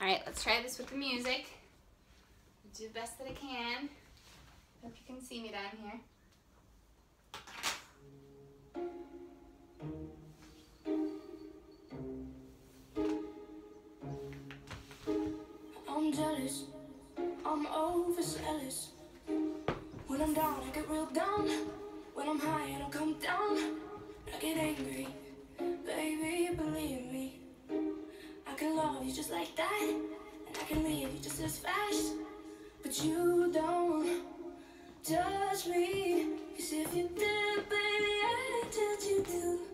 All right, let's try this with the music. Do the best that I can. Hope you can see me down here. I'm jealous, I'm overzealous. When I'm down, I get real down. Can love you just like that, and I can leave you just as fast. But you don't judge me, cause if you did, baby, I judge you too.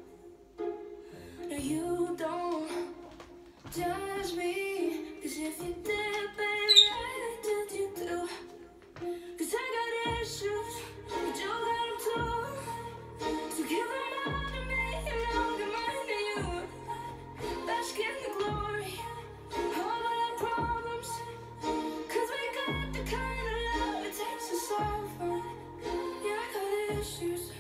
Issues.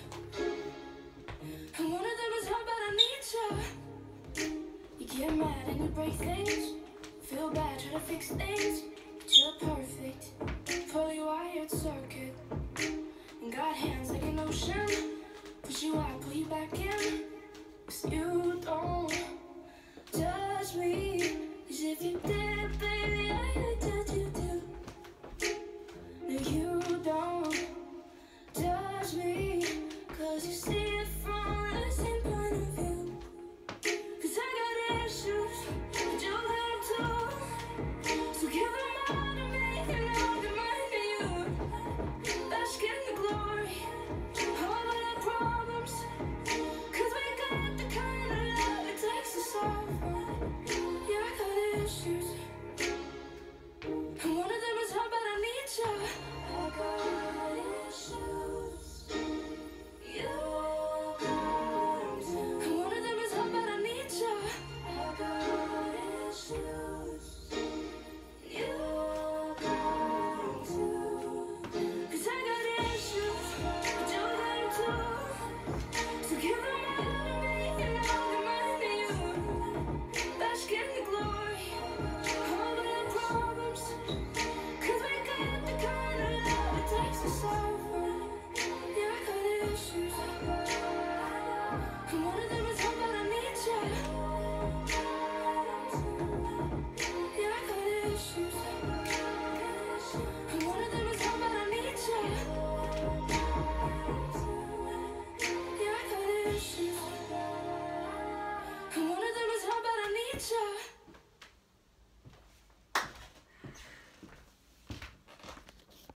And one of them is how bad I need you. You get mad and you break things. Feel bad, try to fix things. But you're perfect. Fully wired circuit. And got hands like an ocean. Push you out, pull you back in. Cause you don't judge me. Cause if you did, baby, I wanna 只是。